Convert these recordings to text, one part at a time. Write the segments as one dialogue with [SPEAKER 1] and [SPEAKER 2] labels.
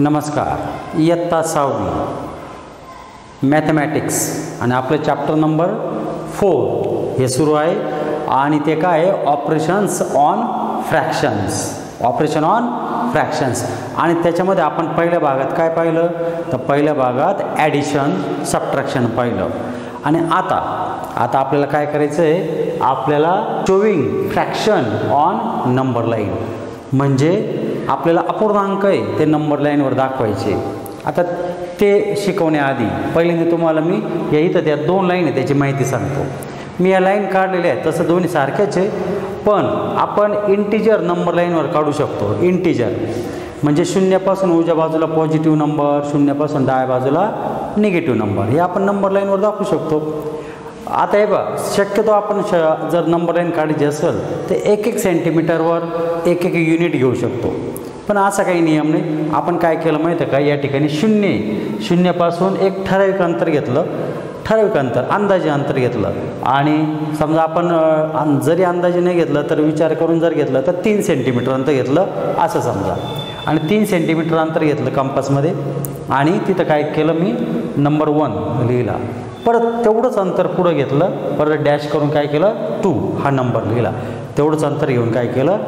[SPEAKER 1] नमस्कार इयत्ता सहावी. मॅथमॅटिक्स आणि आपलं चॅप्टर नंबर फोर हे सुरू आहे आणि ते काय आहे? Operations on fractions operation on fractions आणि त्याच्यामध्ये आपण पहिल्या भागात काय पाहिलं? तर पहिल्या भागात ॲडिशन सबट्रॅक्शन पाहिलं. आणि आता आता आपल्याला काय करायचं आहे? आपल्याला showing fraction on number line म्हणजे आपल्याला अपूर्णांक आहे ते नंबर लाईनवर दाखवायचे. आता ते शिकवण्याआधी पहिल्यांदा तुम्हाला मी या इथं त्या दोन लाईन आहे त्याची माहिती सांगतो. मी या लाईन काढलेल्या आहेत तसं दोन्ही सारख्याच आहे पण आपण इंटिजर नंबर लाईनवर काढू शकतो. इंटिजर म्हणजे शून्यापासून उजव्या बाजूला पॉझिटिव्ह नंबर शून्यापासून डाव्या बाजूला निगेटिव्ह नंबर हे आपण नंबर लाईनवर दाखवू शकतो. आता हे बघ शक्यतो आपण श जर नंबर लाईन काढायची असेल तर एक एक सेंटीमीटरवर एक एक युनिट घेऊ शकतो. पण असा काही नियम नाही. आपण काय केलं माहिती आहे का? या ठिकाणी शून्य शून्यापासून एक ठराविक अंतर घेतलं. ठराविक अंतर अंदाजे अंतर घेतलं. आणि समजा आपण जरी अंदाजे नाही घेतलं तर विचार करून जर घेतलं तर तीन सेंटीमीटर अंतर घेतलं. असं समजा. आणि तीन सेंटीमीटर अंतर घेतलं कंपासमध्ये आणि तिथं काय केलं मी? नंबर वन लिहिला. परत तेवढंच अंतर पुढं घेतलं. परत डॅश करून काय केलं? टू हा नंबर लिहिला. तेवढंच अंतर घेऊन काय केलं?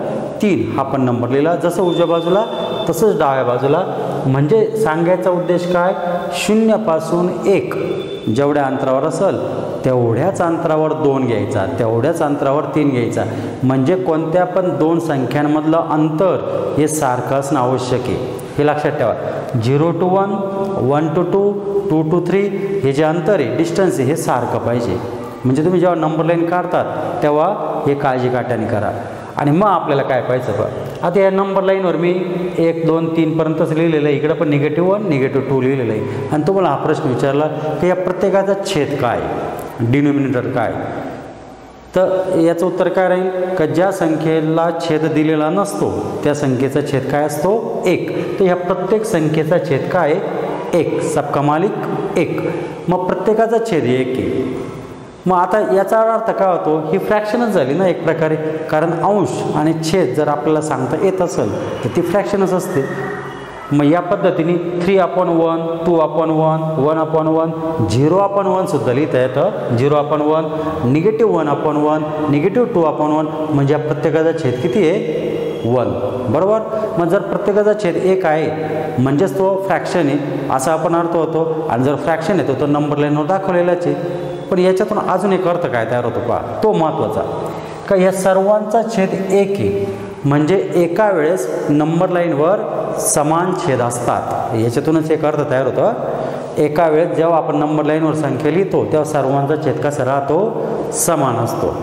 [SPEAKER 1] तीन हा पण नंबर लिहिला. जसं उजव्या बाजूला तसंच डाव्या बाजूला. म्हणजे सांगायचा उद्देश काय? शून्यपासून एक. जेवढ्या अंतरावर असेल तेवढ्याच अंतरावर दोन घ्यायचा. तेवढ्याच अंतरावर तीन घ्यायचा. म्हणजे कोणत्या पण दोन संख्यांमधलं अंतर हे सारखं असणं आवश्यक आहे. हे लक्षात ठेवा. Zero to one one to two two to two to जे अंतर आहे डिस्टन्स आहे हे सारखं पाहिजे. म्हणजे तुम्ही जेव्हा नंबर लाईन काढतात तेव्हा हे काळजी काट्याने करा. आणि मग आपल्याला काय पाहिजे बघ आता या नंबर लाईनवर मी एक दोन तीनपर्यंतच लिहिलेलं आहे. इकडं पण निगेटिव्ह वन निगेटिव्ह टू लिहिलेलं आहे. आणि तुम्हाला हा प्रश्न विचारला की या प्रत्येकाचा छेद काय? डिनोमिनेटर काय? तर याचं उत्तर काय राहील? का ज्या संख्येला छेद दिलेला नसतो त्या संख्येचा छेद काय असतो? एक. तर ह्या प्रत्येक संख्येचा छेद काय? एक. सबका मालिक एक. मग प्रत्येकाचा छेद एक आहे. मग आता याचा अर्थ काय होतो? ही फ्रॅक्शनच झाली ना एक प्रकारे. कारण अंश आणि छेद जर आपल्याला सांगता येत असेल तर ती फ्रॅक्शनच असते. मग या पद्धतीने three upon one two upon one one upon one zero upon वनसुद्धा लिहिता येतं. Zero upon one negative one upon one negative two upon one म्हणजे या प्रत्येकाचा छेद किती आहे? वन बरोबर? मग जर प्रत्येकाचा छेद एक आहे म्हणजेच तो फ्रॅक्शन आहे असा आपण अर्थ होतो. आणि जर फ्रॅक्शन येतो तर नंबर लाईनवर दाखवलेलाच आहे. पण याच्यातून अजून एक अर्थ काय तयार होतो का तो महत्त्वाचा. का या सर्वांचा छेद एक आहे. म्हणजे एका वेळेस नंबर लाईनवर समान छेद असतात. याच्यातूनच एक अर्थ तयार होतो. एका वेळेस जेव्हा आपण नंबर लाईनवर संख्या लिहितो तेव्हा सर्वांचा छेद कसा राहतो? समान असतो.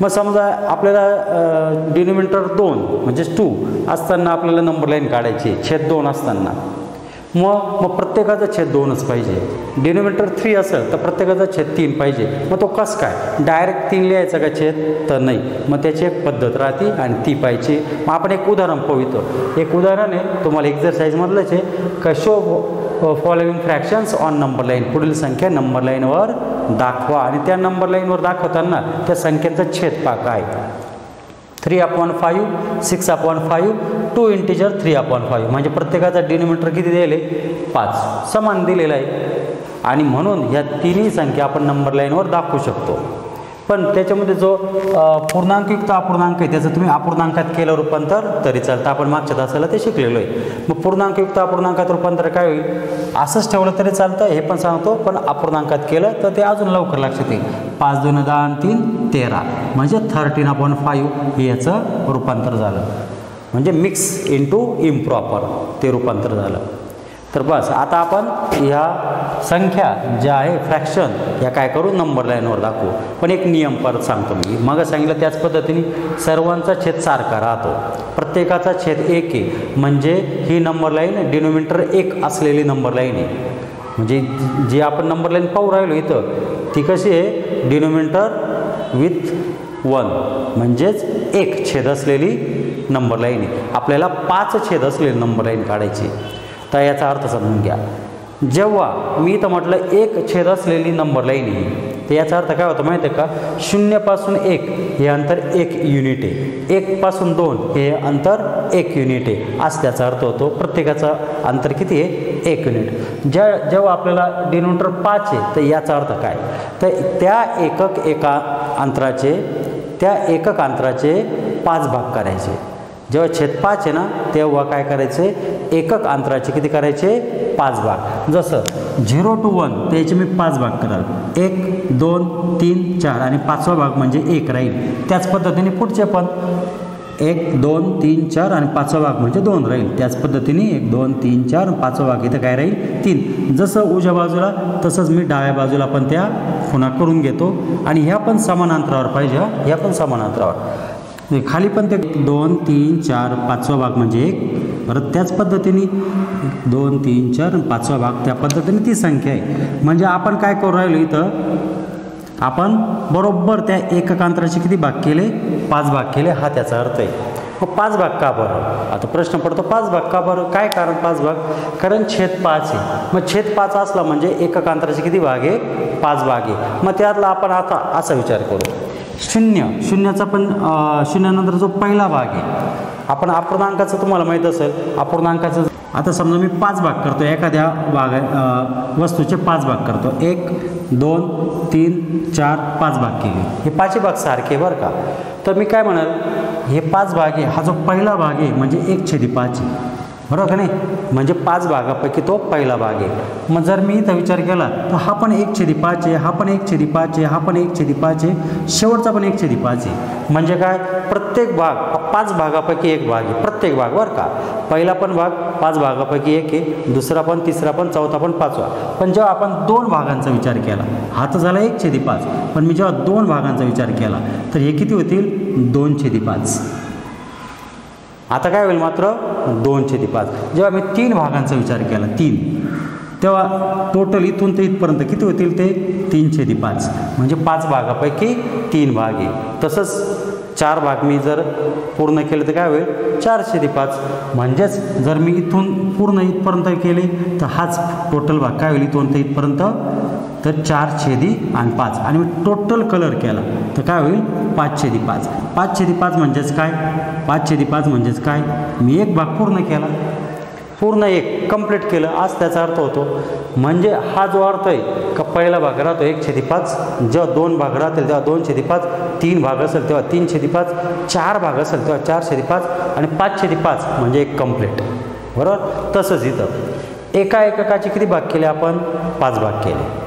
[SPEAKER 1] मग समजा आपल्याला डिनोमिनेटर दोन म्हणजेच टू असताना आपल्याला नंबर लाईन काढायची छेद दोन असताना. मग मग प्रत्येकाचा छेद दोनच पाहिजे. डिनोमिनेटर थ्री असेल तर प्रत्येकाचा छेद तीन पाहिजे. मग तो कस काय? डायरेक्ट तीन लिहायचा का छेद? तर नाही. मग त्याची एक पद्धत राहते आणि ती पाहिजे मग आपण एक उदाहरण पाहतो एक उदाहरण आहे तुम्हाला एक्झरसाईजमधलंच आहे. कशो following fractions on number line पुढील संख्या नंबर लाईनवर दाखवा. आणि त्या नंबर लाईनवर दाखवताना त्या संख्येचा छेद पा काय three upon five six upon five two integer three upon five. म्हणजे प्रत्येकाचा डिनोमिनेटर किती दिले पाच. समान दिलेला आहे. आणि म्हणून ह्या तिन्ही संख्या आपण नंबर लाईनवर दाखवू शकतो. पण त्याच्यामध्ये जो पूर्णांकयुक्त अपूर्णांक आहे त्याचं तुम्ही अपूर्णांकात केलं रूपांतर तरी चालतं. आपण मागच्या तासाला ते शिकलेलो आहे मग पूर्णांकयुक्त अपूर्णांकात रूपांतर काय होईल? असंच ठेवलं तरी चालतं हे पण सांगतो. पण अपूर्णांकात केलं तर ते अजून लवकर लक्षात येईल. पाच दोन दहा आणि तीन तेरा. म्हणजे थर्टीन अपॉन फाईव्ह हे याचं रूपांतर झालं. म्हणजे मिक्स इंटू इम्प्रॉपर ते रूपांतर झालं. तर बस आता आपण ह्या संख्या ज्या आहे फ्रॅक्शन या काय करू? नंबर लाईनवर दाखवू. पण एक नियम परत सांगतो मी. मग सांगितलं त्याच पद्धतीने सर्वांचा छेद सारखा राहतो. प्रत्येकाचा छेद एक आहे. म्हणजे ही नंबर लाईन डिनोमिनेटर एक असलेली नंबर लाईन आहे. म्हणजे जी आपण नंबर लाईन पाहू राहिलो इथं ती कशी आहे? Denominator with one. म्हणजेच एक छेद असलेली नंबर लाईन आहे. आपल्याला पाच छेद असलेली नंबर लाईन काढायची तर याचा अर्थ समजून घ्या. जेव्हा मी तर म्हटलं एक छेद असलेली नंबर लाईन आहे तर याचा अर्थ काय होतं माहिती आहे का शून्यपासून एक हे अंतर एक युनिट आहे. एकपासून दोन हे अंतर एक युनिट आहे. असं त्याचा अर्थ होतो प्रत्येकाचं अंतर किती आहे? एक युनिट ज्या जेव्हा आपल्याला डिनोमीटर पाच आहे तर याचा अर्थ काय? तर त्या एकक एका अंतराचे त्या एकक अंतराचे पाच भाग करायचे. जेव्हा छेद पाच आहे ना तेव्हा काय करायचे? एकक अंतराचे किती करायचे? पाच भाग. जसं झिरो टू वन त्याचे मी पाच भाग कराल. एक दोन तीन चार आणि पाचवा भाग म्हणजे एक राहील त्याच पद्धतीने पुढचे पण. एक दोन तीन चार आणि पाचवा भाग म्हणजे दोन राहील. त्याच पद्धतीने एक दोन तीन चार पाचवा भाग इथं काय राहील? तीन. जसं उजव्या बाजूला तसंच मी डाव्या बाजूला पण त्या खुणा करून घेतो. आणि ह्या पण समान अंतरावर पाहिजे ह्या पण समान अंतरावर. म्हणजे खाली पण ते दोन तीन चार पाचवा भाग म्हणजे एक. परत त्याच पद्धतीने दोन तीन चार आणि पाचवा भाग त्या पद्धतीने ती संख्या आहे. म्हणजे आपण काय करू राहिलो इथं? आपण बरोबर त्या एककांतराचे किती भाग केले? पाच भाग केले हा त्याचा अर्थ आहे. मग पाच भाग का बरं? आता प्रश्न पडतो पाच भाग का बरं? काय कारण पाच भाग? कारण छेद पाच आहे. मग छेद पाच असला म्हणजे एककांतराचे किती भाग आहे? पाच भाग आहे. मग त्यातला आपण आता असा विचार करू. शून्य. शून्याचा पण शून्यानंतर जो पहिला भाग आहे आपण अपूर्णांकाचं तुम्हाला माहीत असेल अपूर्णांकाचं आता समजा मी पाच भाग करतो एखाद्या भाग वस्तूचे पाच भाग करतो. एक दोन तीन चार पाच भाग केले. हे पाचही भाग सारखे बरं का? तर मी काय म्हणाल हे पाच भाग आहे हा जो पहिला भाग आहे म्हणजे एक छेदी पाच आहे. बरोबर का नाही? म्हणजे पाच भागापैकी तो पहिला भाग आहे. मग जर मी इथं विचार केला तर हा पण एक छेदी पाच आहे हा पण एक छेदी पाच आहे हा पण एक छेदी पाच आहे शेवटचा पण एक छेदी पाच आहे. म्हणजे काय? प्रत्येक भाग पाच भागापैकी एक भाग आहे प्रत्येक भाग बरं का? पहिला पण भाग पाच भागापैकी एक आहे दुसरा पण तिसरा पण चौथा पण पाचवा. पण जेव्हा आपण दोन भागांचा विचार केला हा तर झाला एक छेदी पाच. पण मी जेव्हा दोन भागांचा विचार केला तर हे किती होतील? दोन छेदी पाच. आता काय होईल मात्र? दोनशे ते पाच. जेव्हा मी तीन भागांचा विचार केला तीन तेव्हा टोटल इथून ते इथपर्यंत किती होतील ते? तीनशे ते पाच. म्हणजे पाच भागापैकी तीन भाग आहे. तसंच चार भाग मी जर पूर्ण केले तर काय होईल? चारशे ते पाच. म्हणजेच जर मी इथून पूर्ण इथपर्यंत केले तर हाच टोटल भाग काय होईल? इथून ते इथपर्यंत तर चार छेदी आणि पाच. आणि मी टोटल कलर केला. तर काय होईल? पाच छेदी पाच. पाच छेदी पाच म्हणजेच काय? पाच छेदी पाच म्हणजेच काय? मी एक भाग पूर्ण केला. पूर्ण एक कंप्लीट केलं. आज त्याचा अर्थ होतो म्हणजे हा जो अर्थ आहे का पहिला भाग राहतो एक छेदी पाच जेव्हा दोन भाग राहतील तेव्हा दोन छेदी पाच तीन भाग असेल तेव्हा तीन छेदी पाच चार भाग असेल तेव्हा चार छेदी पाच आणि पाच छेदी पाच म्हणजे एक कंप्लीट बरोबर? तसंच इथं. एका एककाचे किती भाग केले आपण? पाच भाग केले.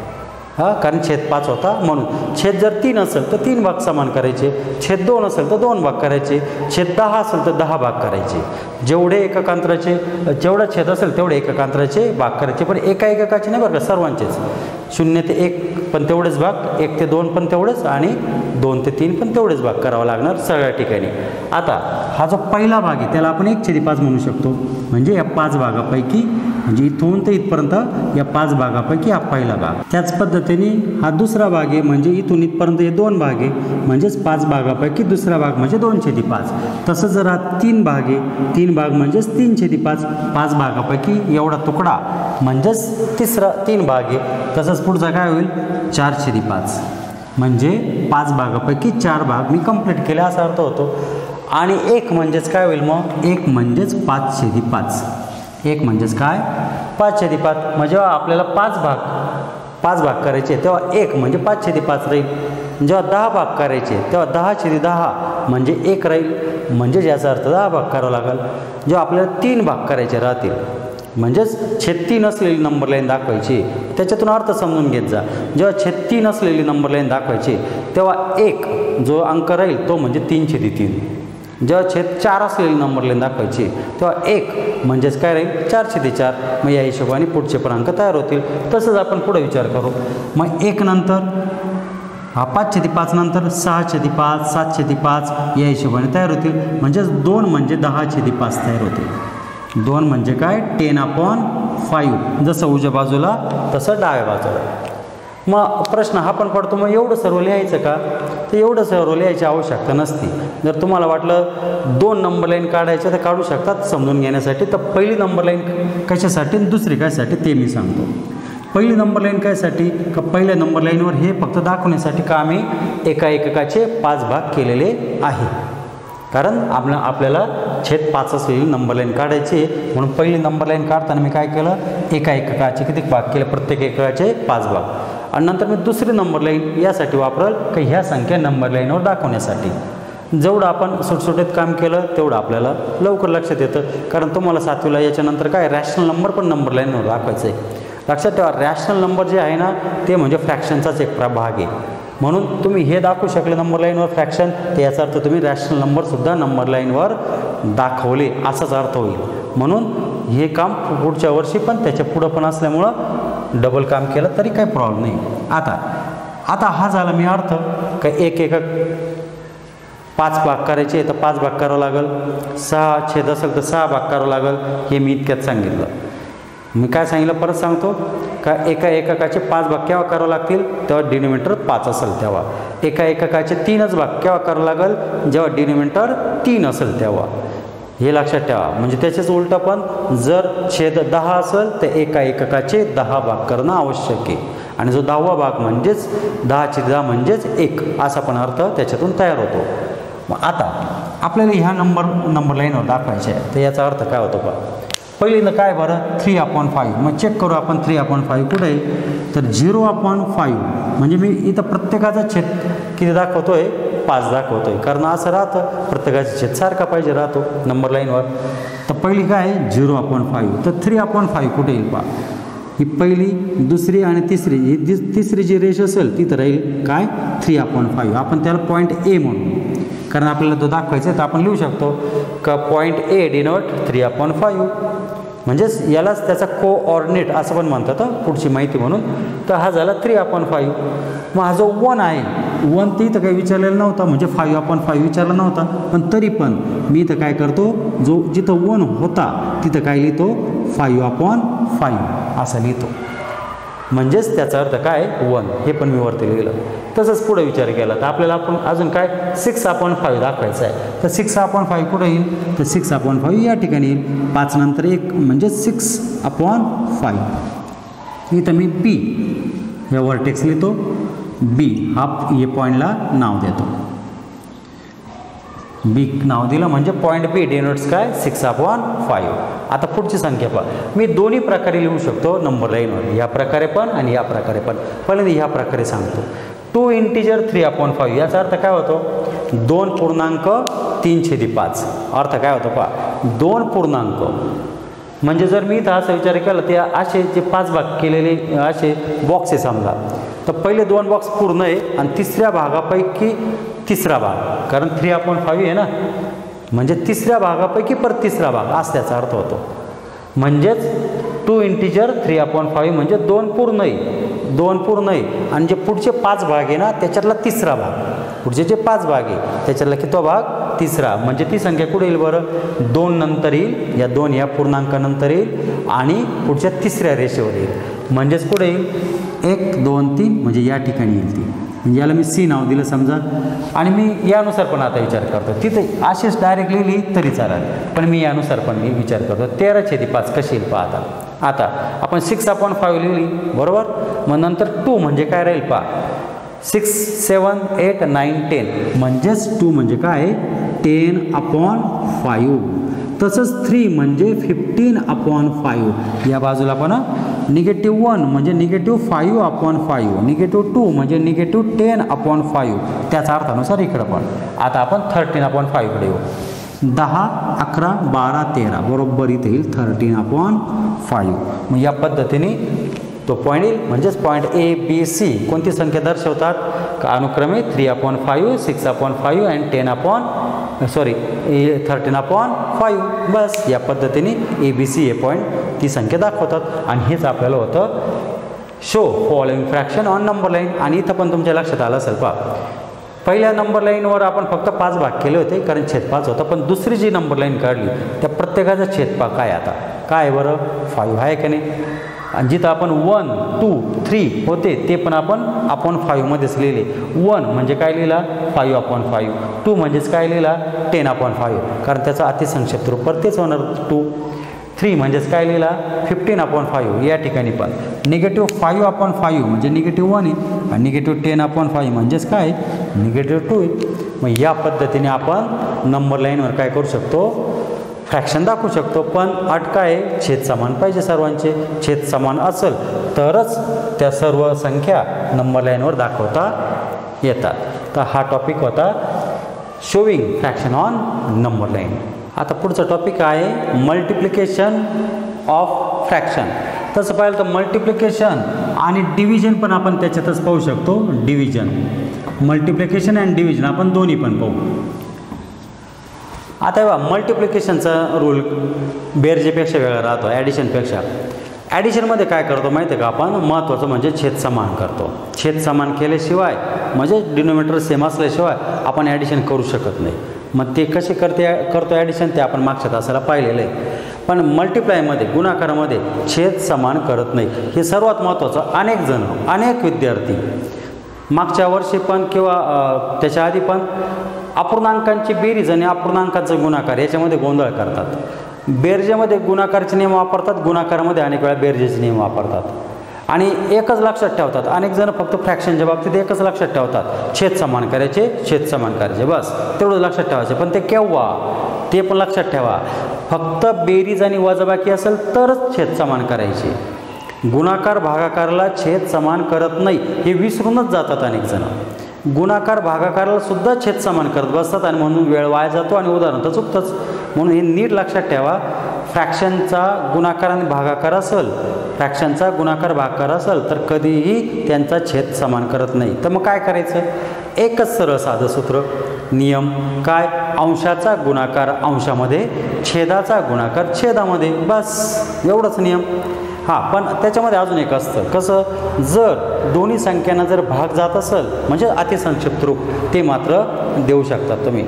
[SPEAKER 1] हां? कारण छेद पाच होता म्हणून. छेद जर तीन असेल तर तीन भाग समान करायचे. छेद दोन असेल तर दोन भाग करायचे. छेद दहा असेल तर दहा भाग करायचे. जेवढे एककांतराचे जेवढा छेद असेल तेवढे एककांतराचे भाग करायचे. पण एका एककाचे नाही बरं का सर्वांचेच. शून्य ते एक पण तेवढेच भाग एक ते दोन पण तेवढेच आणि दोन ते तीन पण तेवढेच भाग करावा लागणार सगळ्या ठिकाणी. आता हा जो पहिला भाग आहे त्याला आपण एक छेदी पाच म्हणू शकतो. म्हणजे या पाच भागापैकी म्हणजे इथून ते इथपर्यंत या पाच भागापैकी हा पहिला भाग. त्याच पद्धतीने हा दुसरा भाग आहे म्हणजे इथून इथपर्यंत हे दोन भाग आहे म्हणजेच पाच भागापैकी दुसरा भाग म्हणजे दोन छेदी पाच. तसं जर हा तीन भाग आहे तीन भाग म्हणजेच तीन छेदी पाच पाच भागापैकी एवढा तुकडा म्हणजेच तिसरा तीन भाग आहे तसंच पुढचा काय होईल? चार छेदी पाच. म्हणजे पाच भागापैकी चार भाग मी कंप्लीट केला असा अर्थ होतो. आणि एक म्हणजेच काय होईल मग? एक म्हणजेच पाच छेदी पाच. एक म्हणजेच काय? पाच छेदी पाच. मग जेव्हा आपल्याला पाच भाग पाच भाग करायचे तेव्हा एक म्हणजे पाच छेदी पाच राहील जेव्हा दहा भाग करायचे तेव्हा दहा छेदी दहा म्हणजे एक राहील म्हणजे याचा अर्थ दहा भाग करावा लागेल. जेव्हा आपल्याला तीन भाग करायचे राहतील म्हणजेच छेत्ती नसलेली नंबर लाईन दाखवायची त्याच्यातून अर्थ समजून घेत जा. जेव्हा छेत्ती नसलेली नंबर लाईन दाखवायची तेव्हा एक जो अंक राहील तो म्हणजे तीन छेदी तीन. जेव्हा छेद चार असलेली नंबर लाईन दाखवायची तेव्हा एक म्हणजेच काय राहील चारशे ते चार. मग या हिशोबाने पुढचे पण अंक तयार होतील. तसंच आपण पुढे विचार करू. मग एक नंतर हा पाचशे ते पाच नंतर सहाशे ते पाच सातशे ते पाच या हिशोबाने तयार होतील. म्हणजेच दोन म्हणजे दहाशे ते पाच तयार होतील. दोन म्हणजे काय? Ten upon five. जसं उजव्या बाजूला तसं डाव्या बाजूला. मग प्रश्न हा पण पडतो मग एवढं सर्व लिहायचं का? तर एवढं सर्व लिहायची आवश्यकता नसते. जर तुम्हाला वाटलं दोन नंबर लाईन काढायच्या तर काढू शकतात समजून घेण्यासाठी. तर पहिली नंबर लाईन कशासाठी आणि दुसरी कशासाठी ते मी सांगतो. पहिली नंबर लाईन कायसाठी का पहिल्या नंबर लाईनवर हे फक्त दाखवण्यासाठी का आम्ही एका एककाचे पाच भाग केलेले आहे? कारण आपल्या आपल्याला छेद पाच असलेली नंबर लाईन काढायची. म्हणून पहिली नंबर लाईन काढताना मी काय केलं? एका एककाचे किती भाग केले? प्रत्येक एककाचे पाच भाग. आणि नंतर मी दुसरी नंबर लाईन यासाठी वापरल की ह्या संख्या नंबर लाईनवर दाखवण्यासाठी. जेवढं आपण सुटसुटीत काम केलं तेवढं आपल्याला लवकर लक्षात येतं. कारण तुम्हाला सातवीला याच्यानंतर काय रॅशनल नंबर पण नंबर लाईनवर दाखवायचं आहे लक्षात ठेवा रॅशनल नंबर जे आहे ना ते म्हणजे फ्रॅक्शनचाच एक प्रभाग आहे. म्हणून तुम्ही हे दाखवू शकले नंबर लाईनवर फ्रॅक्शन तर याचा अर्थ तुम्ही रॅशनल नंबरसुद्धा नंबर लाईनवर दाखवले असाच अर्थ होईल. म्हणून हे काम पुढच्या वर्षी पण त्याच्या पुढं पण असल्यामुळं डबल काम केलं तरी काही प्रॉब्लेम नाही. आता आता हा झाला मी अर्थ. का एक एक पाच भाग करायचे तर पाच भाग करावं लागेल. सहा छेद असेल तर सहा भाग करावं लागेल. हे मी इतक्यात सांगितलं. मी काय सांगितलं परत सांगतो. का एका एककाचे पाच भाग केव्हा करावं लागतील? तेव्हा डिनोमिनेटर पाच असेल तेव्हा. एका एककाचे तीनच भाग केव्हा करावं लागेल? जेव्हा डिनोमिनेटर तीन असेल तेव्हा. हे लक्षात ठेवा. म्हणजे त्याच्याच उलटं पण जर छेद दहा असेल तर एका एककाचे दहा भाग करणं आवश्यक आहे. आणि जो दहावा भाग म्हणजेच दहाचे दहा म्हणजेच एक असा पण अर्थ त्याच्यातून तयार होतो. मग आता आपल्याला ह्या नंबर नंबर लाईनवर दाखवायचे आहे. तर याचा अर्थ काय होतो का पहिल्यांदा काय बरं? थ्री अपॉन फाईव्ह मग चेक करू आपण थ्री अपॉन फाईव्ह कुठे आहे? तर झिरो अपॉन फाईव्ह म्हणजे मी इथं प्रत्येकाचा छेद किती दाखवतो आहे पाच दाखवतो आहे कारण असं राहतं प्रत्येकाची छेद सारखा पाहिजे राहतो नंबर लाईनवर तर पहिली काय? आहे झिरो अपॉन फाईव्ह तर थ्री अपॉन फाईव्ह कुठे येईल पा ही पहिली दुसरी आणि तिसरी ही दिस तिसरी जी रेश असेल ती तर राहील काय? थ्री अपॉन फाईव्ह आपण त्याला पॉईंट ए म्हणू. कारण आपल्याला तो दाखवायचा आहे तर आपण लिहू शकतो. का point A denote three upon five म्हणजेच यालाच त्याचा कोऑर्डिनेट असं पण म्हणतात पुढची माहिती म्हणून. तर हा झाला थ्री अपॉन फाईव्ह मग हा जो वन आहे वन ती तर काही विचारलेला नव्हता म्हणजे फाईव्ह अपॉन फाईव्ह विचारला नव्हता. पण तरी पण मी इथं काय करतो जो जिथं वन होता तिथं काय लिहितो फाईव्ह अपॉन फाईव्ह असं लिहितो. म्हणजेच त्याचा अर्थ काय? वन. हे पण मी वरती लिहिलं. तसंच पुढे विचार केला तर आपल्याला आपण अजून काय? सिक्स अपॉईंट फाईव्ह दाखवायचं आहे. तर सिक्स अपॉईंट फाईव्ह कुठं येईल? तर सिक्स अपॉईंट फाईव्ह या ठिकाणी येईल. पाच नंतर एक म्हणजे सिक्स अपॉन फाईव्ह इथं मी बी या वर्टेक्स लिहितो. बी हा ए पॉईंटला नाव देतो. बी नाव दिलं म्हणजे पॉईंट बी डेनोट्स काय सिक्स अपॉन फाईव्ह आता पुढची संख्या पहा. मी दोन्ही प्रकारे लिहू शकतो नंबर लाईनवर या प्रकारे पण आणि या प्रकारे पण. पहिल्यांदा ह्या प्रकारे सांगतो. Two integer three upon five याचा अर्थ काय होतो? दोन पूर्णांक तीन छेदी पाच. अर्थ काय होतो पहा? दोन पूर्णांक. म्हणजे जर मी इथं असा विचार केला ते असे जे पाच भाग केलेले असे बॉक्स आहे समजा. तर पहिले दोन बॉक्स पूर्ण आहे आणि तिसऱ्या भागापैकी तिसरा भाग. कारण थ्री अपॉन फाईव्ह आहे ना? म्हणजे तिसऱ्या भागापैकी परत तिसरा भाग. असा त्याचा अर्थ होतो. म्हणजेच two integer three upon five म्हणजे दोन पूर्ण आहे. दोन पूर्ण आहे. आणि जे पुढचे पाच भाग आहे ना त्याच्यातला तिसरा भाग. पुढचे जे पाच भाग आहे त्याच्यातला की तो भाग? तिसरा. म्हणजे ती संख्या कुठे येईल बरं? दोन नंतर येईल. या दोन या पूर्णांकानंतर येईल. आणि पुढच्या तिसऱ्या रेषेवर येईल. म्हणजेच कुठे येईल एक दोन तीन म्हणजे या ठिकाणी येईल ती. म्हणजे याला मी सी नाव दिलं समजा. आणि मी यानुसार पण आता विचार करतो. तिथे अशीच डायरेक्ट लिहिली तरी चालेल. पण मी यानुसार पण मी विचार करतो. तेरा छेदी पाच कशी येईल पाहता आता. आपण सिक्स अपॉन फाईव्ह लिहिली. बरोबर? मग नंतर टू म्हणजे काय राहील पहा. Six seven eight nine ten म्हणजेच टू म्हणजे काय? टेन अपॉन फाईव्ह तसंच थ्री म्हणजे फिफ्टीन अपॉन फाईव्ह या बाजूला पण निगेटिव्ह वन म्हणजे negative five upon five. Negative two म्हणजे निगेटिव्ह टेन अपॉन फाईव्ह. त्याचा अर्थानुसार इकडं पण. आता आपण थर्टीन अपॉन फाईव्हकडे येऊ. दहा अकरा बारा तेरा. बरोबर इथे येईल थर्टीन अपॉन फाईव्ह. मग या पद्धतीने तो पॉईंट येईल. म्हणजेच पॉईंट ए बी सी कोणती संख्या दर्शवतात? का अनुक्रमे three upon five six upon five and ten upon sorry A thirteen upon five बस या पद्धतीने A B C A point ती संख्या दाखवतात. आणि हेच आपल्याला होतं show following fraction on number line आणि इथं पण तुमच्या लक्षात आलं असेल पा पहिल्या नंबर लाईनवर आपण फक्त पाच भाग केले होते कारण छेद पाच होता. पण दुसरी जी नंबर लाईन काढली त्या प्रत्येकाचा छेद पा काय आता? काय बरं? फाईव्ह आहे का नाही? आणि जिथं आपण वन टू थ्री होते ते पण आपण अपॉन फाईव्हमध्येच लिहिले. वन म्हणजे काय लिहिला? फाईव्ह अपॉन फाईव्ह टू म्हणजेच काय लिहिला? टेन अपॉन फाईव्ह कारण त्याचा अतिसंक्षिप्त रूप तेच होणार. टू थ्री म्हणजेच काय लिहिला? फिफ्टीन अपॉन फाईव्ह या ठिकाणी पण. निगेटिव्ह फाईव्ह अपॉन फाईव्ह म्हणजे निगेटिव्ह वन आहे. आणि निगेटिव्ह टेन अपॉन फाईव्ह म्हणजेच काय? निगेटिव्ह टू आहे. मग या पद्धतीने आपण नंबर लाईनवर काय करू शकतो? फ्रॅक्शन दाखवू शकतो. पण अट काय आहे. छेद समान पाहिजे सर्वांचे. छेद समान असेल तरच त्या सर्व संख्या नंबर लाईनवर दाखवता येतात. तर हा टॉपिक होता showing fraction on number line आता पुढचा टॉपिक आहे मल्टिप्लिकेशन ऑफ फ्रॅक्शन तसं पाहिलं तर मल्टिप्लिकेशन आणि डिव्हिजन पण आपण त्याच्यातच पाहू शकतो. डिव्हिजन मल्टिप्लिकेशन अँड डिव्हिजन आपण दोन्ही पण पाहू. आता बघा मल्टिप्लिकेशनचा रूल बेरजेपेक्षा वेगळा राहतो ॲडिशनपेक्षा ॲडिशनमध्ये काय करतो माहिती आहे का आपण? महत्त्वाचं म्हणजे छेद समान करतो. छेद समान केल्याशिवाय म्हणजे डिनोमिनेटर सेम असल्याशिवाय आपण ॲडिशन करू शकत नाही. मग ते कसे करते करतो ॲडिशन ते आपण मागच्या तासाला पाहिलेलं आहे. पण मल्टिप्लायमध्ये गुणाकारामध्ये छेद समान करत नाही. हे सर्वात महत्त्वाचं अनेक जण अनेक विद्यार्थी मागच्या वर्षी पण किंवा त्याच्या आधी पण अपूर्णांकांची बेरीज आणि अपूर्णांकांचा गुणाकार याच्यामध्ये गोंधळ करतात. बेरजेमध्ये गुणाकारचे नियम वापरतात गुणाकारामध्ये अनेक वेळा बेरजेचे नियम वापरतात. आणि एकच लक्षात ठेवतात. अनेक जण फक्त फ्रॅक्शनच्या बाबतीत एकच लक्षात ठेवतात. छेद समान करायचे छेद समान करायचे. बस तेवढं लक्षात ठेवायचे. पण ते केव्हा? ते पण लक्षात ठेवा. फक्त बेरीज आणि वजाबाकी असेल तरच छेद समान करायचे. गुणाकार भागाकाराला छेद समान करत नाही. हे विसरूनच जातात अनेक जण. गुणाकार भागाकाराला सुद्धा छेद समान करत बसतात आणि म्हणून वेळ वाया जातो आणि उदाहरण तर चुकतंच. म्हणून हे नीट लक्षात ठेवा. फ्रॅक्शनचा गुणाकार आणि भागाकार असेल फ्रॅक्शनचा गुणाकार भागाकार असेल तर कधीही त्यांचा छेद समान करत नाही. तर मग काय करायचं? एकच सरळ साधं सूत्र नियम. काय? अंशाचा गुणाकार अंशामध्ये छेदाचा गुणाकार छेदामध्ये. बस एवढंच नियम. हां पण त्याच्यामध्ये अजून एक असतं. कसं? जर दोन्ही संख्यांना जर भाग जात असेल म्हणजे अतिसंक्षिप्त रूप ते मात्र देऊ शकतात तुम्ही.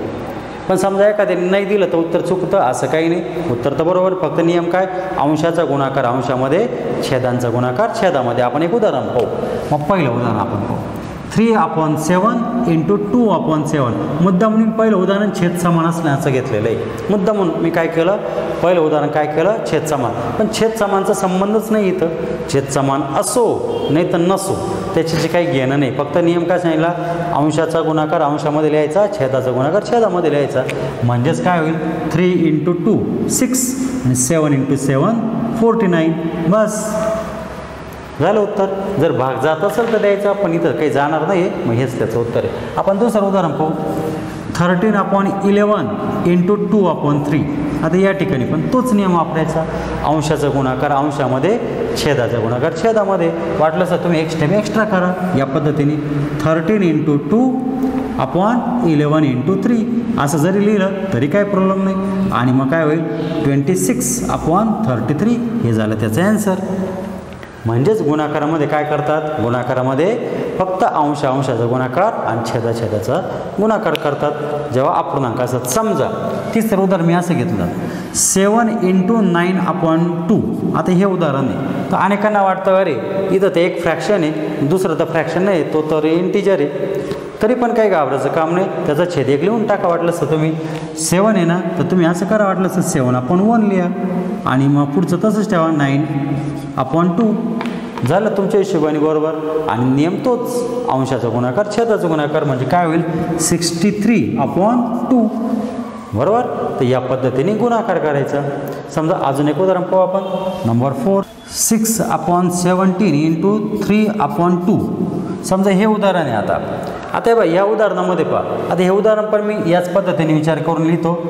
[SPEAKER 1] पण समजा एखाद्याने नाही दिलं तर उत्तर चुकतं असं काही नाही. उत्तर तर बरोबर फक्त नियम काय? अंशाचा गुणाकार अंशामध्ये छेदांचा गुणाकार छेदामध्ये आपण एक उदाहरण पाहू. मग पहिलं उदाहरण आपण पाहू. Three upon seven into two upon seven मुद्दा म्हणून पहिलं उदाहरण छेद समान असल्याचं घेतलेलं आहे. मुद्दा म्हणून मी काय केलं? पहिलं उदाहरण काय केलं? छेदसमान पण छेदसमानचा संबंधच नाही इथं. छेदसमान असो नाही तर नसो त्याच्याशी काही घेणं नाही. फक्त नियम काय सांगितला? अंशाचा गुणाकार अंशामध्ये लिहायचा छेदाचा गुणाकार छेदामध्ये लिहायचा. म्हणजेच काय होईल? थ्री इंटू टू सिक्स आणि seven into seven forty nine. बस. झालं उत्तर. जर भाग जात असेल तर द्यायचा पण इथं काही जाणार नाही मग हेच त्याचं उत्तर आहे. आपण दुसरं उदाहरण पाहू. Thirteen upon eleven into two upon three. आता या ठिकाणी पण तोच नियम वापरायचा. अंशाचा गुणाकार अंशामध्ये छेदाचा गुणाकार छेदामध्ये वाटलं तर तुम्ही एक स्टेप एक्स्ट्रा करा. या पद्धतीने thirteen into two upon eleven into three असं जरी लिहिलं तरी काय प्रॉब्लेम नाही. आणि मग काय होईल? Twenty six upon thirty three हे झालं त्याचं ॲन्सर म्हणजेच गुणाकारामध्ये काय करतात? गुणाकारामध्ये फक्त अंश अंशाचा गुणाकार आणि छेदा छेदाचा गुणाकार करतात जेव्हा अपूर्णांक असतात. समजा तिसरं उदाहरण मी असं घेतलं. Seven into nine upon two आता हे उदाहरण आहे. तर अनेकांना वाटतं अरे इथं ते एक फ्रॅक्शन आहे दुसरं तर फ्रॅक्शन नाही तो तर इंटिजर आहे. तरी पण काही घाबरायचं काम नाही. त्याचा छेद एक लिहून टाका वाटलं असतं तुम्ही. सेवन आहे ना तर तुम्ही असं करा वाटलं असतं सेवन आपण वन लिहा. आणि मग पुढचं तसंच ठेवा नाईन अपॉन टू झालं तुमच्या हिशोबाने बरोबर. आणि नियम तोच. अंशाचा गुणाकार छेदाचा गुणाकार म्हणजे काय होईल? Sixty three upon two. बरोबर? तर या पद्धतीने गुणाकार करायचा. समजा अजून एक उदाहरण पाहू आपण. Number four six upon seventeen into three upon two समजा हे उदाहरण आहे आता. आता हे बघा या उदाहरणामध्ये पहा. आता हे उदाहरण पण मी याच पद्धतीने विचार करून लिहितो.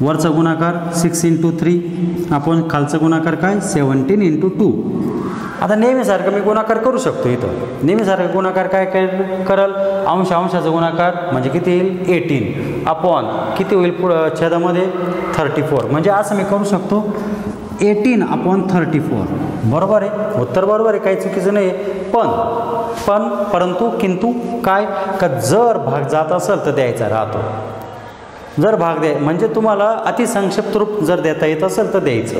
[SPEAKER 1] वरचा गुणाकार सिक्स इंटू थ्री आपण खालचा गुणाकार काय? सेवन्टीन इंटू टू आता नेहमीसारखं मी गुणाकार करू शकतो इथं. नेहमीसारखं गुणाकार काय काय करल? अंश अंशाचा गुणाकार म्हणजे किती येईल? एटीन अपॉन किती होईल पुढं छेदामध्ये? थर्टी फोर म्हणजे असं मी करू शकतो. एटीन अपॉन थर्टी फोर बरोबर आहे? उत्तर बरोबर आहे. काही चुकीचं नाही. पण पण परंतु किंतु काय? का जर भाग जात असेल तर द्यायचा राहतो. जर भाग द्याय म्हणजे तुम्हाला अतिसंक्षिप्त रूप जर देता येत असेल तर द्यायचं.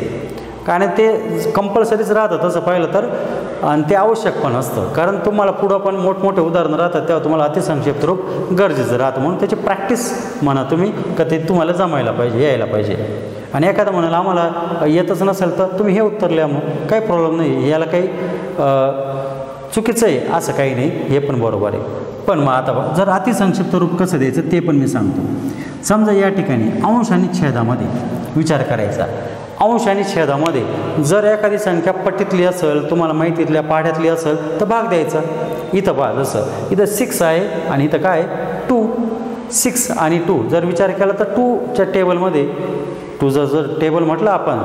[SPEAKER 1] कारण ते कंपल्सरीच राहतं तसं पाहिलं तर आणि ते आवश्यक पण असतं. कारण तुम्हाला पुढं पण मोठमोठे उदाहरणं राहतात तेव्हा तुम्हाला अतिसंक्षिप्त रूप गरजेचं राहतं. म्हणून त्याची प्रॅक्टिस म्हणा तुम्ही का ते तुम्हाला जमायला पाहिजे यायला पाहिजे. आणि एखादा म्हणाल आम्हाला येतच नसेल तर तुम्ही हे उत्तर लिहा मग. काही प्रॉब्लेम नाही. याला काही चुकीचं आहे असं काही नाही. हे पण बरोबर आहे. पण मग आता जर अतिसंक्षिप्त रूप कसं द्यायचं ते पण मी सांगतो. समजा या ठिकाणी अंश आणि छेदामध्ये विचार करायचा. अंश आणि छेदामध्ये. जर एखादी संख्या पट्टीतली असेल तुम्हाला माहितीतल्या पाढ्यातली असेल तर भाग द्यायचा. इथं पहा जसं इथं सिक्स आहे आणि इथं काय टू सिक्स आणि टू जर विचार केला तर टूच्या टेबलमध्ये टू जर जर टेबल म्हटलं आपण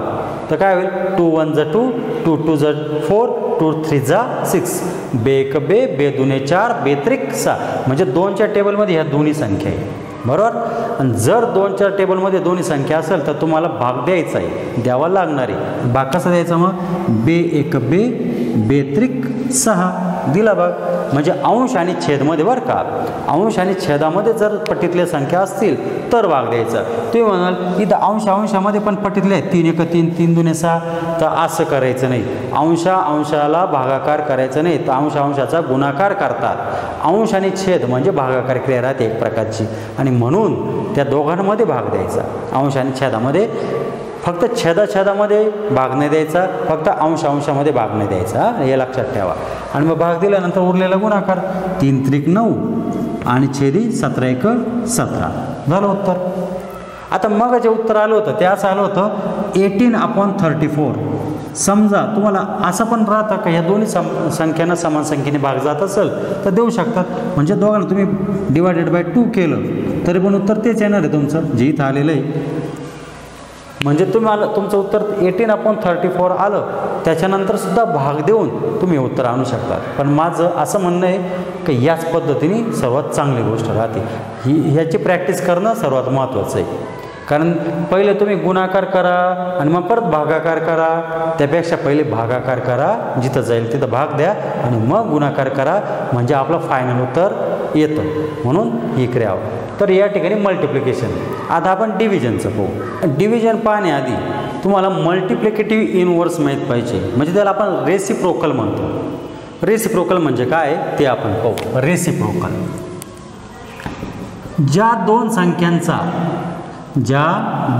[SPEAKER 1] तर काय होईल? टू वन जा टू टू टू जा फोर टू थ्री जा सिक्स बे एक बे बे दुने चार बेत्रिक सहा. म्हणजे दोनच्या टेबलमध्ये ह्या दोन्ही संख्या आहे. बरोबर? आणि जर दोन चार टेबलमध्ये दोन्ही संख्या असेल तर तुम्हाला भाग द्यायचा आहे द्यावा लागणार आहे. भाग कसा द्यायचा मग? बे एक बे बेत्रिक सहा. दिला भाग. म्हणजे अंश आणि छेदमध्ये बरं का? अंश आणि छेदामध्ये जर पटीतल्या संख्या असतील तर भाग द्यायचा. तुम्ही म्हणाल इथं अंश अंशामध्ये पण पटीतले तीन एक तीन तीन दुने सहा. तर असं करायचं नाही. अंशा अंशाला भागाकार करायचं नाही. तर अंश अंशाचा गुणाकार करतात. अंश आणि छेद म्हणजे भागाकार क्रिया राहते एक प्रकारची. आणि म्हणून त्या दोघांमध्ये भाग द्यायचा. अंश आणि छेदामध्ये फक्त छेदाछेदामध्ये भाग नाही द्यायचा फक्त अंश अंशामध्ये भाग नाही द्यायचा हे लक्षात ठेवा. आणि मग भाग दिल्यानंतर उरलेला गुणाकार तीन त्रिक नऊ आणि छेदी सतरा एक सतरा. झालं उत्तर. आता मग जे उत्तर आलं होतं ते असं आलं होतं एटीन अपॉन थर्टी फोर समजा तुम्हाला असं पण राहतं का ह्या दोन्ही सम संख्यांना समान संख्येने भाग जात असेल तर देऊ शकतात म्हणजे दोघांना तुम्ही डिवायडेड बाय टू केलं तरी पण उत्तर तेच येणार आहे तुमचं. जे इथं आलेलं आहे म्हणजे तुम्ही आलं तुमचं उत्तर एटीन अपॉन थर्टी फोर आलं त्याच्यानंतर सुद्धा भाग देऊन तुम्ही उत्तर आणू शकता. पण माझं असं म्हणणं आहे की याच पद्धतीने सर्वात चांगली गोष्ट राहते. ही ह्याची प्रॅक्टिस करणं सर्वात महत्त्वाचं आहे. कारण पहिले तुम्ही गुणाकार करा आणि मग परत भागाकार करा. त्यापेक्षा पहिले भागाकार करा जिथं जाईल तिथं भाग द्या आणि मग गुणाकार करा. म्हणजे आपलं फायनल उत्तर येतं. म्हणून ही क्रिया तर या ठिकाणी मल्टिप्लिकेशन आता आपण डिव्हिजनचं पाहू. डिव्हिजन पाहण्याआधी तुम्हाला मल्टिप्लिकेटिव्ह इनवर्स माहीत पाहिजे. म्हणजे त्याला आपण रेसिप्रोकल म्हणतो. रेसिप्रोकल म्हणजे काय? ते आपण पाहू. रेसिप्रोकल ज्या दोन संख्यांचा ज्या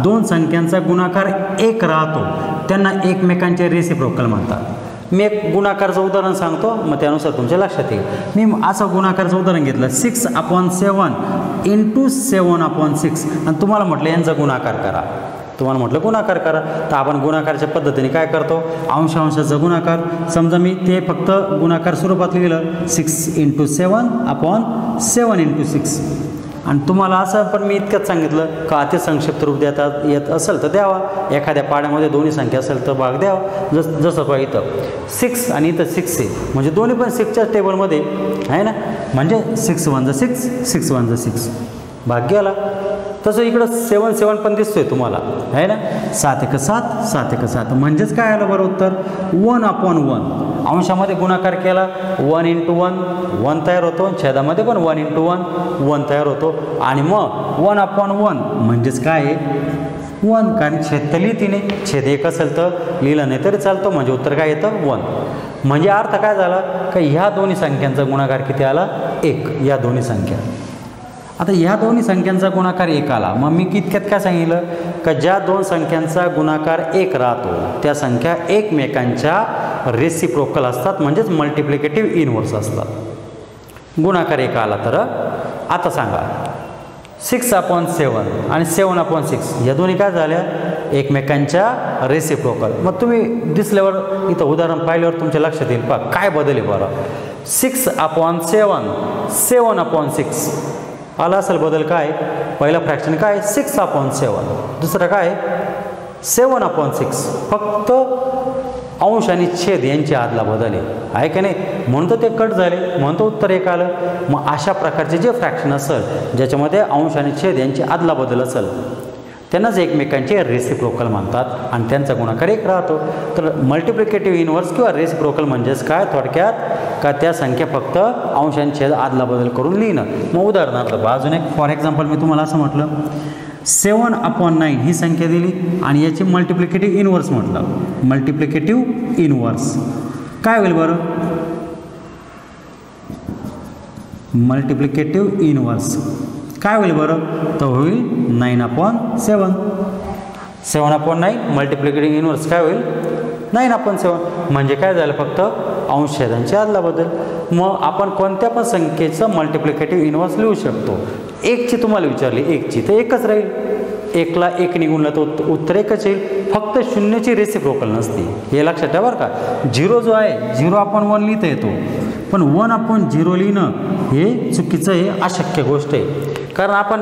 [SPEAKER 1] दोन संख्यांचा गुणाकार एक राहतो त्यांना एकमेकांचे रेसिप्रोकल म्हणतात. मी एक गुणाकारचं उदाहरण सांगतो मग त्यानुसार तुमच्या लक्षात येईल. मी असं गुणाकारचं उदाहरण घेतलं six upon seven into seven upon six आणि तुम्हाला म्हटलं यांचा गुणाकार करा. तुम्हाला म्हटलं गुणाकार करा. तर आपण गुणाकारच्या पद्धतीने काय करतो? अंश अंशाचा गुणाकार. समजा मी ते फक्त गुणाकार स्वरूपात लिहिलं six into seven upon seven into six आणि तुम्हाला असं पण मी इतकंच सांगितलं का अति संक्षिप्त रूप देता येत असेल तर द्यावा. एखाद्या पाड्यामध्ये दोन्ही संख्या असेल तर भाग द्यावा. जस जसं पहा इथं. सिक्स आणि इथं सिक्स आहे. म्हणजे दोन्ही पण सिक्सच्या टेबलमध्ये आहे ना? म्हणजे सिक्स वन ज सिक्स सिक्स वन ज सिक्स भाग गेला. तसं इकडं सेवन सेवन पण दिसतोय तुम्हाला. आहे ना? सात एक सात सात एक सात. म्हणजेच काय आलं बरं उत्तर? One upon one. अंशामध्ये गुणाकार केला वन इंटू वन वन तयार होतो. छेदामध्ये पण वन इंटू वन वन तयार होतो. आणि मग वन अपॉन वन म्हणजेच काय आहे? वन. कारण छेद तर लिहिती छेद एक असेल तर लिहिलं नाही तरी चालतं. म्हणजे उत्तर काय येतं? वन. म्हणजे अर्थ काय झाला? का ह्या दोन्ही संख्यांचा गुणाकार किती आला? एक. या दोन्ही संख्या. आता ह्या दोन्ही संख्यांचा गुणाकार एक आला. मग मी कितक्यात काय सांगितलं? का ज्या दोन संख्यांचा गुणाकार एक राहतो त्या संख्या एकमेकांच्या रेसिप्रोकल असतात म्हणजेच मल्टिप्लिकेटिव्ह इनवर्स असतात. गुणाकार एक आला तर आता सांगा. सिक्स अपॉन सेवन आणि सेवन अपॉन सिक्स या दोन्ही काय झाल्या? एकमेकांच्या रेसिप्रोकल मग तुम्ही दिसल्यावर इथं उदाहरण पाहिल्यावर तुमच्या लक्षात येईल. पहा काय बदल आहे बरं. Six upon seven seven upon six आला असेल बदल काय? पहिलं फ्रॅक्शन काय? सिक्स अपॉन सेवन दुसरं काय? सेवन अपॉन सिक्स फक्त अंश आणि छेद यांची आदला बदल आहे. आहे का नाही? म्हणून तर ते कट झाले. म्हणून तर उत्तर एक आलं. मग अशा प्रकारचे जे फ्रॅक्शन असेल ज्याच्यामध्ये अंश आणि छेद यांची आदला बदल असेल त्यांनाच एकमेकांचे रेसिप्रोकल म्हणतात आणि त्यांचा गुणाकार एक राहतो. तर मल्टिप्लिकेटिव्ह इनवर्स किंवा रेसिप्रोकल म्हणजेच काय? थोडक्यात का त्या संख्या फक्त अंशांचे आदला बदल करून लिहिणं. मग उदाहरणार्थ अजून एक फॉर एक्झाम्पल मी तुम्हाला असं म्हटलं. सेवन अपॉन नाईन ही संख्या दिली आणि याची मल्टिप्लिकेटिव्ह इनवर्स म्हटलं. मल्टिप्लिकेटिव्ह इनवर्स काय होईल बरं? मल्टिप्लिकेटिव्ह इनवर्स काय होईल बरं? तर होईल nine upon seven seven upon nine multiplicating inverse काय होईल? नाईन अपॉन सेवन म्हणजे काय झालं फक्त? अंशछेदांची आदलाबद्दल. मग आपण कोणत्या पण संख्येचं मल्टिप्लिकेटिव्ह इनवर्स लिहू शकतो. एकची तुम्हाला विचारली एकची तर एकच राहील. एकला एक निघूनला तर उत्तर एकच येईल. फक्त शून्याची रेसिप्रोकल नसते. हे लक्षात ठेवा बरं का. झिरो जो आहे झिरो आपण वन लिहिता येतो. पण वन आपण झिरो लिहिणं हे चुकीचं हे अशक्य गोष्ट आहे. कारण आपण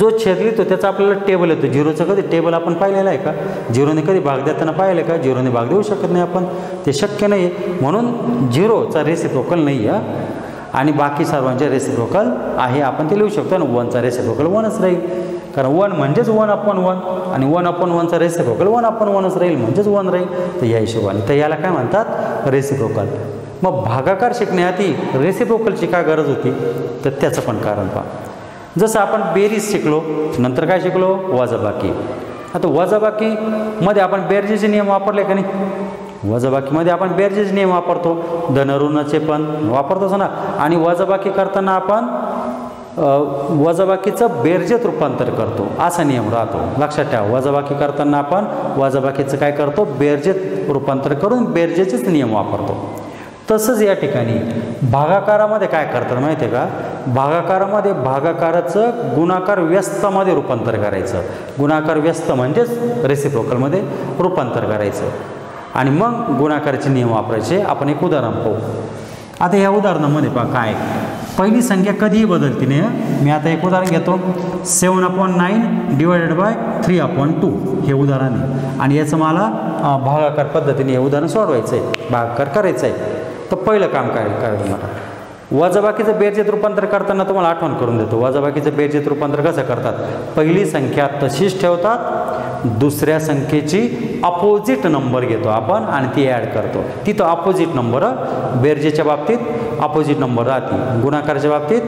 [SPEAKER 1] जो छेद लिहितो त्याचा आपल्याला टेबल येतो. झिरोचं कधी? टेबल आपण पाहिलेलं आहे का? झिरोने कधी भाग देताना पाहिलं का? झिरोने भाग देऊ शकत नाही आपण. ते शक्य नाही. आहे म्हणून झिरोचा रेसिप्रोकल नाही आहे. आणि बाकी सर्वांचे रेसिप्रोकल आहे. आपण ते लिहू शकतो. आणि वनचा रेसिप्रोकल वनच राहील. कारण वन म्हणजेच वन अपॉन वन आणि वन अपॉन वनचा रेसिप्रोकल वन अपॉन वनच राहील. म्हणजेच वन राहील. तर या हिशोबाने. तर याला काय म्हणतात? रेसिप्रोकल मग भागाकार शिकण्याआधी रेसिप्रोकलची काय गरज होती? तर त्याचं पण कारण पहा. जसं आपण बेरीज शिकलो नंतर काय शिकलो? वजाबाकी. आता वजाबाकीमध्ये आपण बेरजेचे नियम वापरले का नाही? वजाबाकीमध्ये आपण बेरजेचे नियम वापरतो. धनऋणाचे पण वापरतोच ना. आणि वजाबाकी करताना आपण वजाबाकीचं बेरजेत रूपांतर करतो. असा नियम राहतो. लक्षात ठेवा. वजाबाकी करताना आपण वजाबाकीचं काय करतो? बेरजेत रूपांतर करून बेरजेचेच नियम वापरतो. तसंच या ठिकाणी भागाकारामध्ये काय करतात माहिती आहे का? भागाकारामध्ये भागाकाराचं गुणाकार व्यस्तमध्ये रूपांतर करायचं. गुणाकार व्यस्त म्हणजेच रेसिप्रोकलमध्ये रूपांतर करायचं. आणि मग गुणाकाराचे नियम वापरायचे. आपण एक उदाहरण पाहू. आता या उदाहरणामध्ये पहा काय पहिली संख्या कधीही बदलती नाही मी आता एक उदाहरण घेतो. Seven upon nine divided by three upon two हे उदाहरण आहे. आणि याचं मला भागाकार पद्धतीने हे उदाहरण सोडवायचं आहे भागाकार करायचं आहे तर पहिलं काम काय? करायचं मला वजाबाकीचं बेरजेत रूपांतर करताना तुम्हाला आठवण करून देतो. वजाबाकीचं बेरजेत रूपांतर कसं करतात? पहिली संख्या तशीच ठेवतात दुसऱ्या संख्येची अपोजिट नंबर घेतो आपण आणि ती ॲड करतो. तिथं अपोजिट नंबर बेरजेच्या बाबतीत अपोजिट नंबर राहते. गुणाकाराच्या बाबतीत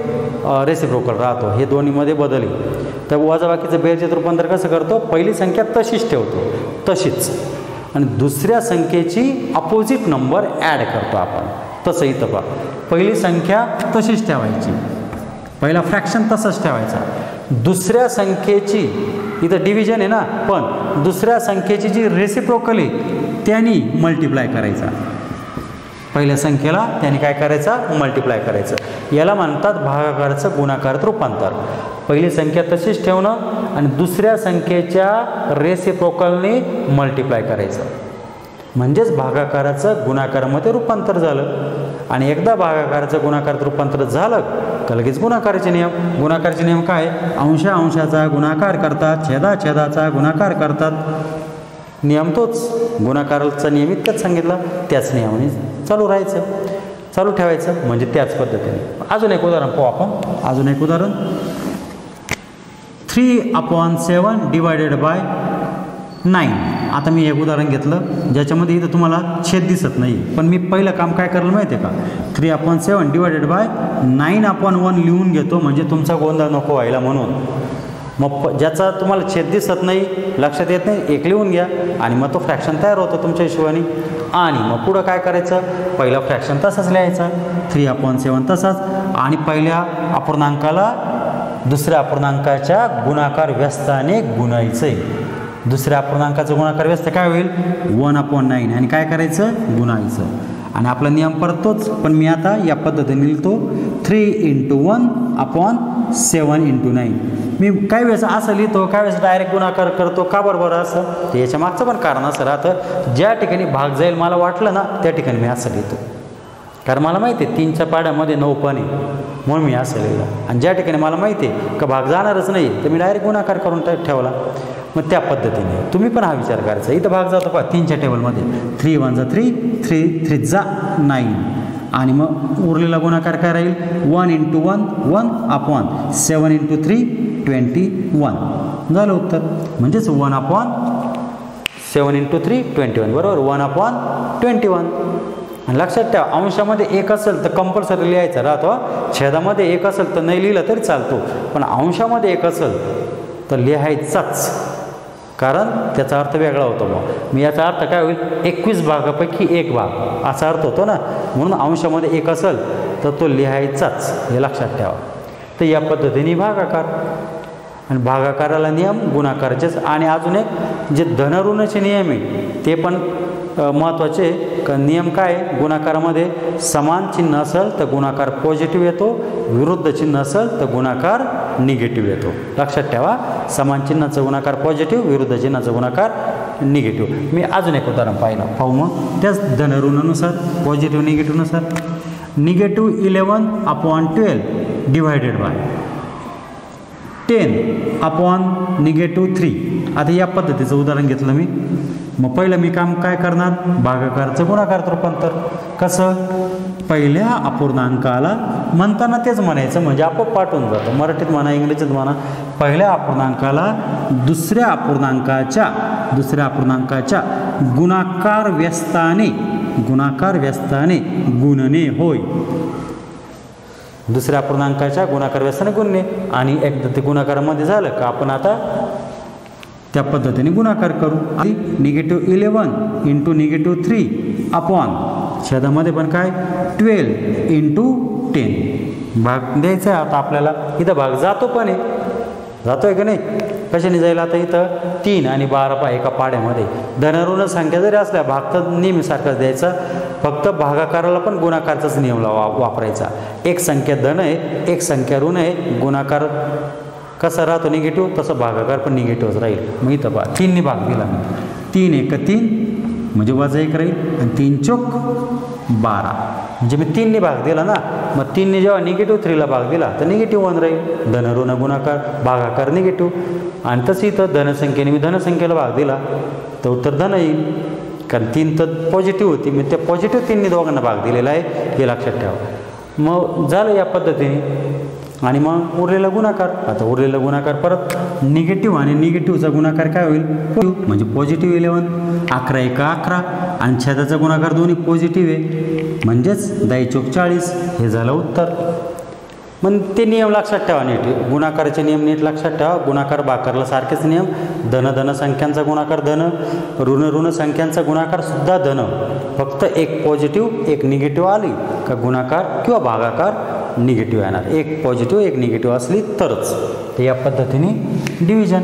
[SPEAKER 1] रेसिप्रोकल राहतो. हे दोन्हीमध्ये बदल तर वजाबाकीचं बेरजेत रूपांतर कसं करतो? पहिली संख्या तशीच ठेवतो. तशीच. आणि दुसऱ्या संख्येची अपोजिट नंबर ॲड करतो आपण. तसं इथं बघा. पहिली संख्या तशीच ठेवायची. पहिला फ्रॅक्शन तसंच ठेवायचा. दुसऱ्या संख्येची इथं डिव्हिजन आहे ना पण दुसऱ्या संख्येची जी रेसिप्रोकल आहे त्यांनी मल्टिप्लाय करायचा. पहिल्या संख्येला त्यांनी काय करायचं? मल्टिप्लाय करायचं. याला म्हणतात भागाकाराचं गुणाकारात रूपांतर. पहिली संख्या तशीच ठेवणं आणि दुसऱ्या संख्येच्या रेसिप्रोकलने मल्टिप्लाय करायचं. म्हणजेच भागाकाराचं गुणाकारामध्ये रूपांतर झालं. आणि एकदा भागाकाराचं गुणाकारात रूपांतर झालं का लगेच गुणाकाराचे नियम? गुणाकाराचे नियम काय? अंशा अंशाचा गुणाकार करतात छेदा छेदाचा गुणाकार करतात. नियम तोच. गुणाकाराचा नियमित त्याच सांगितला त्याच नियमाने चालू राहायचं. चालू ठेवायचं म्हणजे त्याच पद्धतीने. अजून एक उदाहरण पाहू आपण. अजून एक उदाहरण. Three upon seven divided by nine. आता मी एक उदाहरण घेतलं ज्याच्यामध्ये इथं तुम्हाला छेद दिसत नाही. पण मी पहिलं काम काय करायला माहिती आहे का? Three upon seven divided by nine upon one लिहून घेतो म्हणजे तुमचा गोंधळ नको व्हायला म्हणून. मग प ज्याचा तुम्हाला छेद दिसत नाही लक्षात येत नाही एक लिहून घ्या. आणि मग तो फ्रॅक्शन तयार होतो तुमच्या हिशोबाने. आणि मग पुढं काय करायचं? पहिला फ्रॅक्शन तसाच लिहायचा. थ्री अपॉन सेवन तसाच. आणि पहिल्या अपूर्णांकाला दुसऱ्या अपूर्णांकाच्या गुणाकार व्यस्ताने गुणायचं आहे दुसऱ्या अपूर्णांकाचं गुणाकार व्यस्त काय होईल? वन अपॉन नाईन आणि काय करायचं? गुणायचं. आणि आपला नियम परतोच पण मी आता या पद्धतीने लिहितो. Three into one upon seven into nine मी काही वेळेस असं लिहितो काय वेळेस डायरेक्ट गुणाकार करतो. का बरोबर असं? तर याच्या मागचं पण कारण असं राहतं ज्या ठिकाणी भाग जाईल मला वाटलं ना त्या ठिकाणी मी असं लिहितो. कारण मला माहिती आहे तीनच्या पाड्यामध्ये नऊ पण आहे. म्हणून मी असं लिहिलं. आणि ज्या ठिकाणी मला माहिती आहे का भाग जाणारच नाही तर मी डायरेक्ट गुणाकार करून ठेवला. मग त्या पद्धतीने. तुम्ही पण हा विचार करायचा. इथं भाग जातो पहा तीनच्या टेबलमध्ये थ्री वन जा थ्री थ्री थ्री जा नाईन आणि मग उरलेला गुणाकार काय राहील? One into one one upon seven into three twenty one झालं उत्तर. म्हणजेच one upon seven into three twenty one बरोबर? वन अपॉन ट्वेंटी वन आणि लक्षात ठेवा अंशामध्ये एक असेल तर कंपल्सरी लिहायचं राहतो छेदामध्ये एक असेल तर नाही लिहिलं तरी चालतो. पण अंशामध्ये एक असेल तर लिहायचाच. कारण त्याचा अर्थ वेगळा होतो मग मी याचा अर्थ काय होईल? एकवीस भागापैकी एक भाग. असा अर्थ होतो ना. म्हणून अंशामध्ये एक असेल तर तो लिहायचाच हे लक्षात ठेवा. तर या पद्धतीने भागाकार. आणि भागाकाराला नियम गुणाकाराचेच आणि अजून एक जे धनऋणाचे नियम आहे ते पण महत्त्वाचे. का नियम काय आहे? गुणाकारामध्ये समान चिन्ह असेल तर गुणाकार पॉझिटिव्ह येतो. विरुद्ध चिन्ह असेल तर गुणाकार निगेटिव्ह येतो. लक्षात ठेवा. समान चिन्हाचं गुणाकार पॉझिटिव्ह विरुद्ध चिन्हाचा गुणाकार निगेटिव्ह मी अजून एक उदाहरण पाहिलं. पाहू मग. त्याच धनऋणानुसार positive निगेटिव्हनुसार negative eleven upon twelve divided by ten upon negative three आता या पद्धतीचं उदाहरण घेतलं मी. मग पहिलं मी काम काय करणार? भागाकारचं गुणाकार रूपांतर. कसं? पहिल्या अपूर्णांकाला म्हणताना तेच म्हणायचं म्हणजे आपोआप पाठवून जातं. मराठीत म्हणा इंग्रजीत म्हणा पहिल्या अपूर्णांकाला दुसऱ्या अपूर्णांकाच्या दुसऱ्या पूर्णांकाच्या गुणाकार व्यस्ताने गुणाकार व्यस्ताने गुणने होय. दुसऱ्या पूर्णांकाच्या गुणाकार व्यस्ताने गुणणे आणि एकदा ते गुणाकारामध्ये झालं का आपण आता त्या पद्धतीने गुणाकार करू. आणि negative eleven into negative three upon छेदामध्ये पण काय? ट्वेल्व इंटू टेन भाग द्यायचा आहे आता आपल्याला. इथं भाग जातो पण आहे जातो आहे का नाही? कशाने जाईल आता इथं? तीन आणि बारा पा एका पाड्यामध्ये. धनऋण संख्या जरी असल्या भाग तर नेहमीसारखाच द्यायचा. फक्त भागाकाराला पण गुणाकारचाच नियम वा वापरायचा. एक संख्या धन आहे एक संख्या ऋण आहे गुणाकार कसा राहतो निगेटिव्ह तसं भागाकार पण निगेटिव्हच राहील. मग इथं पा तीनने भाग दिला. तीन एक तीन म्हणजे वजा एक राहील. आणि तीन चोक बारा. म्हणजे मी तीनने भाग दिला ना मग तीनने जेव्हा निगेटिव्ह थ्रीला भाग दिला तर निगेटिव्ह वन राहील. धन ऋण गुणाकार भागाकार निगेटिव्ह आणि तसं इथं धनसंख्येने मी धनसंख्येला भाग दिला तर उत्तर धन येईल. कारण तीन तर पॉझिटिव्ह होती मी त्या पॉझिटिव्ह तीनने दोघांना भाग दिलेला आहे हे लक्षात ठेवा. मग झालं या पद्धतीने. आणि मग उरलेला गुणाकार. आता उरलेला गुणाकार परत निगेटिव्ह आणि निगेटिव्हचा गुणाकार काय होईल? म्हणजे पॉझिटिव्ह इलेवन अकरा एका अकरा आणि छेदाचा गुणाकार दोन्ही पॉझिटिव्ह आहे. म्हणजेच दाई चौक चाळीस हे झालं उत्तर. मग ते नियम लक्षात ठेवा नीट. गुणाकाराचे नियम नीट लक्षात ठेवा. गुणाकार बाकारला सारखेच नियम. धन धन संख्यांचा गुणाकार धन. ऋण ऋण संख्यांचा गुणाकार सुद्धा धन. फक्त एक पॉझिटिव्ह एक निगेटिव्ह आली का गुणाकार किंवा भागाकार निगेटिव्ह येणार. एक पॉझिटिव्ह एक निगेटिव्ह असली तरच. या पद्धतीने डिव्हिजन